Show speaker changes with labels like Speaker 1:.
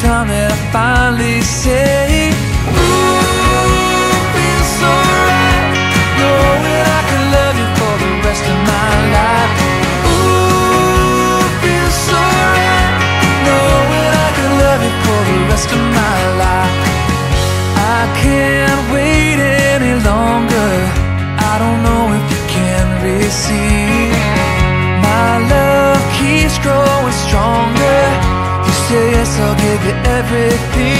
Speaker 1: time that I finally say Ooh, feels so right Knowing I can love you for the rest of my life. Ooh, feels so right Knowing I can love you for the rest of my life. I can't wait any longer. I don't know if you can receive I'll give you everything.